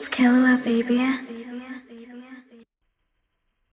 It's Killua, baby.